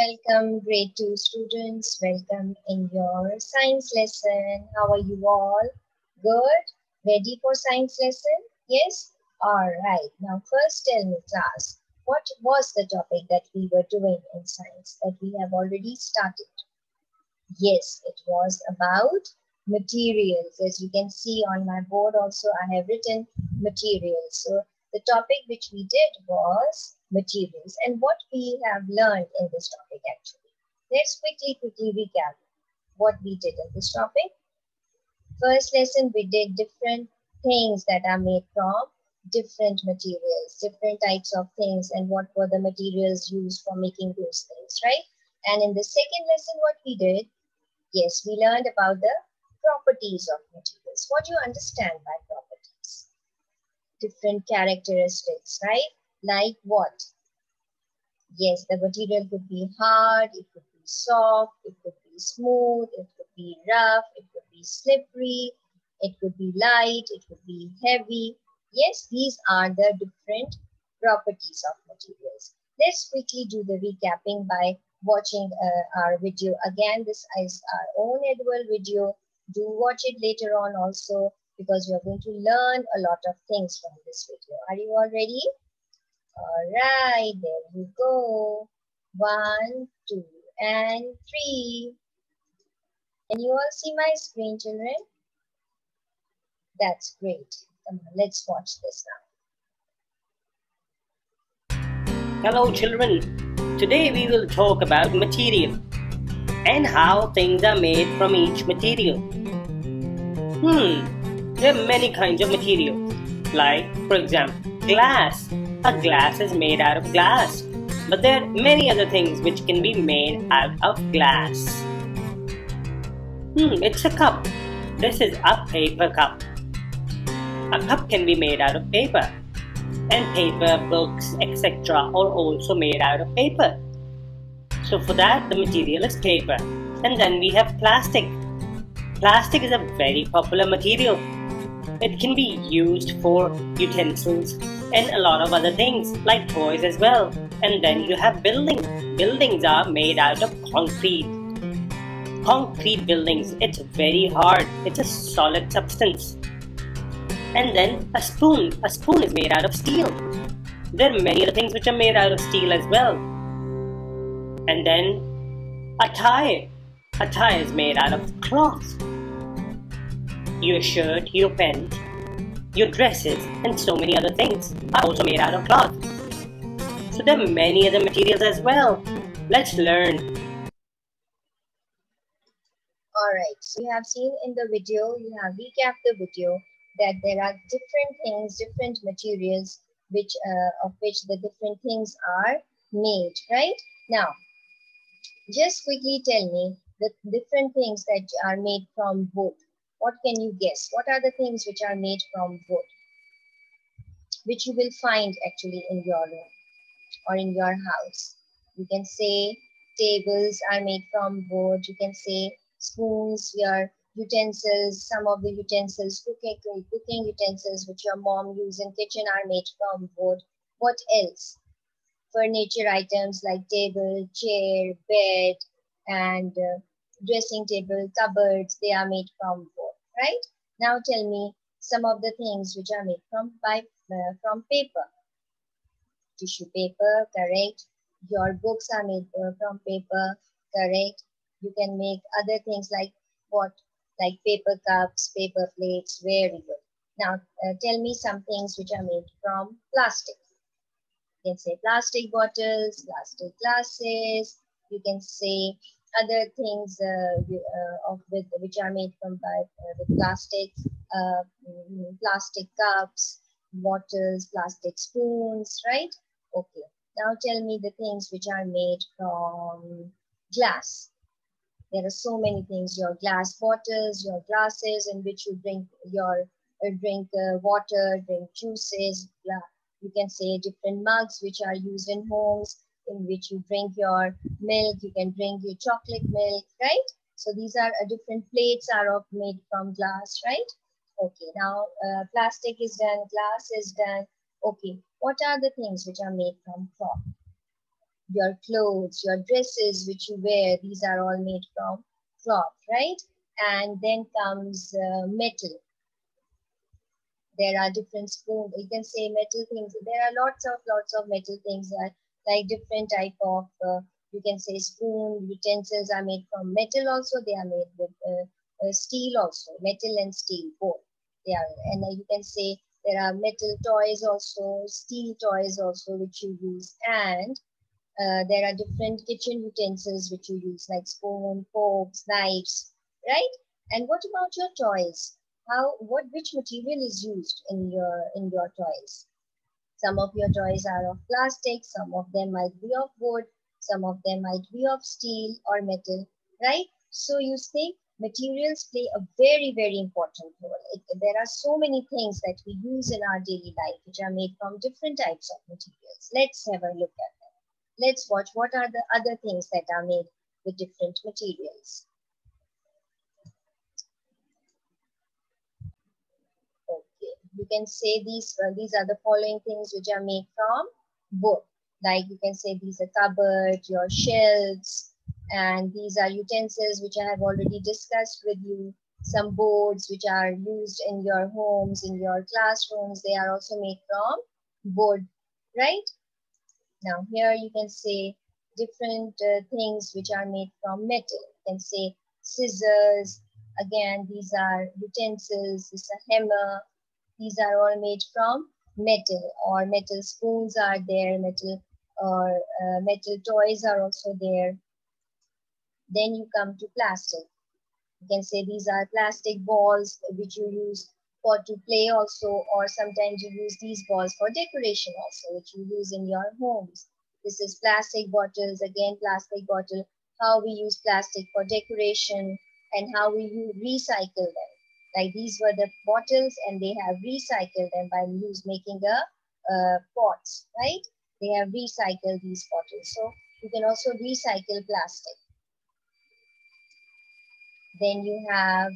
Welcome, grade two students. Welcome in your science lesson. How are you all? Good? Ready for science lesson? Yes? All right. Now, first tell me, class, what was the topic that we were doing in science that we have already started? Yes, it was about materials. As you can see on my board also, I have written materials. So the topic which we did was materials and what we have learned in this topic actually. Let's quickly, quickly recap what we did in this topic. First lesson, we did different things that are made from different materials, different types of things and what were the materials used for making those things, right? And in the second lesson, what we did, yes, we learned about the properties of materials. What do you understand by properties? Different characteristics, right? Like what? Yes, the material could be hard, it could be soft, it could be smooth, it could be rough, it could be slippery, it could be light, it could be heavy. Yes, these are the different properties of materials. Let's quickly do the recapping by watching uh, our video. Again, this is our own Ed World video. Do watch it later on also because you are going to learn a lot of things from this video. Are you all ready? All right, there you go. One, two, and three. Can you all see my screen, children? That's great. Come on, let's watch this now. Hello, children. Today we will talk about material and how things are made from each material. Hmm, there are many kinds of materials. Like, for example, glass. A glass is made out of glass. But there are many other things which can be made out of glass. Hmm, it's a cup. This is a paper cup. A cup can be made out of paper. And paper, books, etc. are also made out of paper. So for that, the material is paper. And then we have plastic. Plastic is a very popular material. It can be used for utensils and a lot of other things like toys as well. And then you have buildings. Buildings are made out of concrete. Concrete buildings, it's very hard. It's a solid substance. And then a spoon. A spoon is made out of steel. There are many other things which are made out of steel as well. And then a tie. A tie is made out of cloth. Your shirt, your pants, your dresses, and so many other things are also made out of cloth. So there are many other materials as well. Let's learn. Alright, so you have seen in the video, you have recapped the video that there are different things, different materials which uh, of which the different things are made, right? Now, just quickly tell me the different things that are made from wood. What can you guess? What are the things which are made from wood? Which you will find actually in your room or in your house. You can say tables are made from wood. You can say spoons, your utensils, some of the utensils, cooking, cooking utensils which your mom use in kitchen are made from wood. What else? Furniture items like table, chair, bed, and uh, dressing table, cupboards, they are made from wood, right? Now tell me some of the things which are made from, by, uh, from paper. Tissue paper, correct. Your books are made uh, from paper, correct. You can make other things like what? Like paper cups, paper plates, very good. Now uh, tell me some things which are made from plastic. You can say plastic bottles, plastic glasses. You can say other things uh, uh, of with which are made from uh, with plastic, uh, plastic cups, bottles, plastic spoons, right? Okay. Now tell me the things which are made from glass. There are so many things, your glass bottles, your glasses in which you drink your drink uh, water, drink juices. You can say different mugs which are used in homes in which you drink your milk. You can drink your chocolate milk, right? So these are uh, different plates are of made from glass, right? Okay, now uh, plastic is done, glass is done. Okay, what are the things which are made from cloth? your clothes, your dresses which you wear, these are all made from cloth, right? And then comes uh, metal. There are different spoons. You can say metal things. There are lots of lots of metal things that like different type of uh, you can say spoon utensils are made from metal also they are made with uh, uh, steel also metal and steel both. They are and uh, you can say there are metal toys also steel toys also which you use and uh, there are different kitchen utensils which you use like spoon forks knives right? And what about your toys? How what which material is used in your in your toys some of your toys are of plastic some of them might be of wood some of them might be of steel or metal right? So you see materials play a very very important role. It, there are so many things that we use in our daily life which are made from different types of materials. Let's have a look at them. Let's watch what are the other things that are made with different materials you can say these uh, these are the following things which are made from wood. Like you can say these are cupboard your shelves and these are utensils which i have already discussed with you. Some boards which are used in your homes in your classrooms they are also made from wood right? Now here you can say different uh, things which are made from metal. You can say scissors. Again these are utensils. This is a hammer these are all made from metal or metal spoons are there, metal or uh, metal toys are also there. Then you come to plastic. You can say these are plastic balls which you use for to play also or sometimes you use these balls for decoration also which you use in your homes. This is plastic bottles, again plastic bottle, how we use plastic for decoration and how we recycle them. Like these were the bottles and they have recycled them by use making the uh, pots, right? They have recycled these bottles. So you can also recycle plastic. Then you have,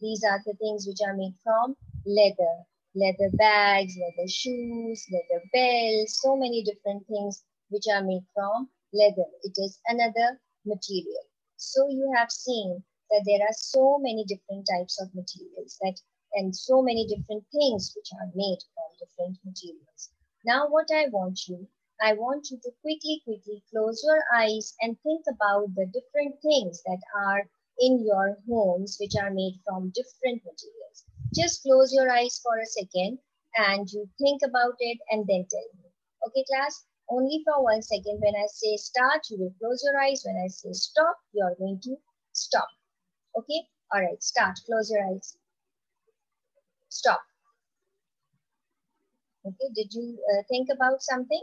these are the things which are made from leather. Leather bags, leather shoes, leather belts, so many different things which are made from leather. It is another material. So you have seen that there are so many different types of materials that and so many different things which are made from different materials. Now what I want you, I want you to quickly, quickly close your eyes and think about the different things that are in your homes which are made from different materials. Just close your eyes for a second and you think about it and then tell me. Okay class, only for one second. When I say start, you will close your eyes. When I say stop, you are going to stop. Okay, all right, start. Close your eyes. Stop. Okay, did you uh, think about something?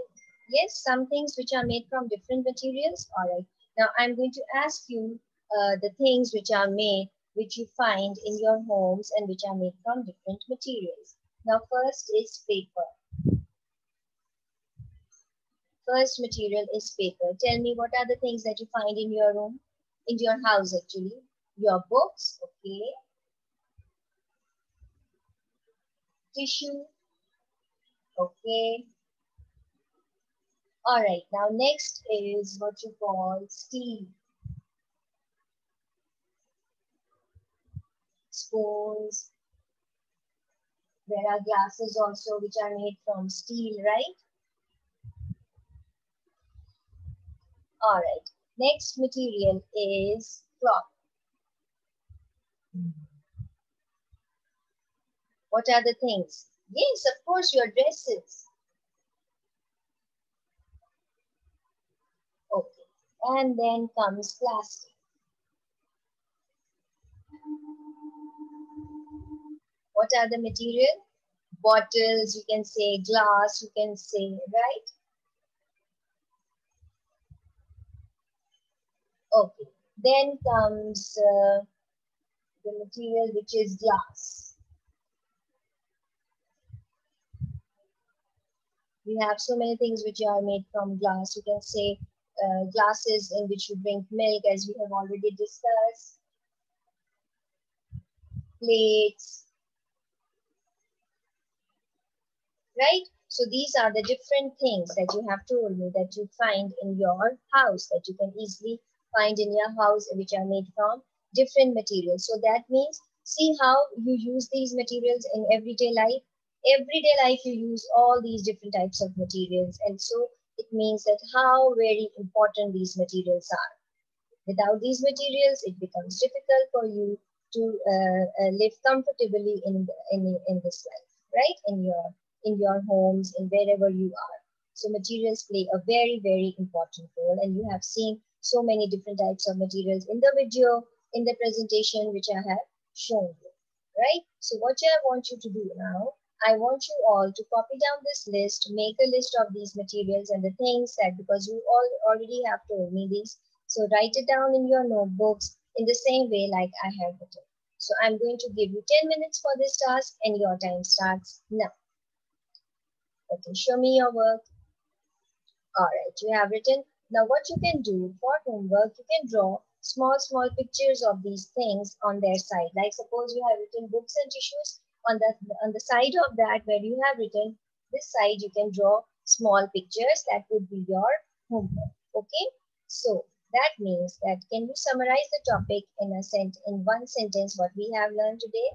Yes, some things which are made from different materials. All right, now I'm going to ask you uh, the things which are made, which you find in your homes and which are made from different materials. Now, first is paper. First material is paper. Tell me what are the things that you find in your room, in your house actually your books, okay. Tissue, okay. All right, now next is what you call steel. Spoons. There are glasses also which are made from steel, right? All right, next material is cloth. What are the things? Yes, of course, your dresses. Okay. And then comes plastic. What are the material? Bottles, you can say glass, you can say, right? Okay. Then comes uh, the material which is glass. We have so many things which are made from glass. You can say uh, glasses in which you drink milk as we have already discussed. Plates. Right? So these are the different things that you have told me that you find in your house that you can easily find in your house which are made from different materials. So that means see how you use these materials in everyday life. Everyday life you use all these different types of materials and so it means that how very important these materials are. Without these materials, it becomes difficult for you to uh, uh, live comfortably in, in, in this life, right? In your, in your homes, in wherever you are. So materials play a very, very important role. And you have seen so many different types of materials in the video, in the presentation, which I have shown you, right? So what I want you to do now, I want you all to copy down this list, make a list of these materials and the things that, because you all already have told me these, so write it down in your notebooks in the same way like I have written. So I'm going to give you 10 minutes for this task and your time starts now. Okay, show me your work. All right, you have written. Now what you can do for homework, you can draw small, small pictures of these things on their side. Like suppose you have written books and tissues on the, on the side of that where you have written this side, you can draw small pictures. That would be your homework. Okay, so that means that can you summarize the topic in a sent in one sentence what we have learned today?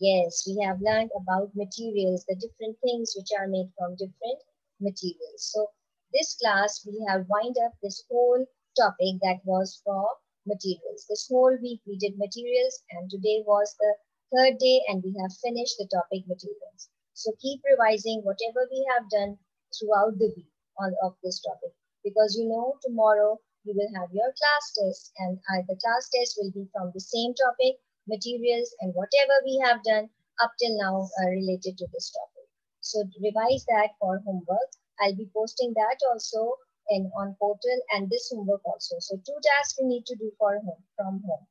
Yes, we have learned about materials, the different things which are made from different materials. So this class we have wind up this whole topic that was for materials. This whole week we did materials and today was the third day and we have finished the topic materials. So keep revising whatever we have done throughout the week on of this topic because you know tomorrow you will have your class test and uh, the class test will be from the same topic, materials and whatever we have done up till now uh, related to this topic. So revise that for homework. I'll be posting that also in on portal and this homework also. So two tasks you need to do for home from home.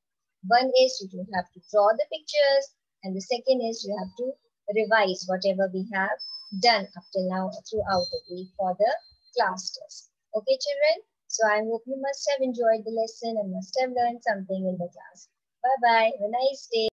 One is you have to draw the pictures and the second is you have to revise whatever we have done up till now throughout the week for the class test. Okay, children? So I hope you must have enjoyed the lesson and must have learned something in the class. Bye-bye. Have a nice day.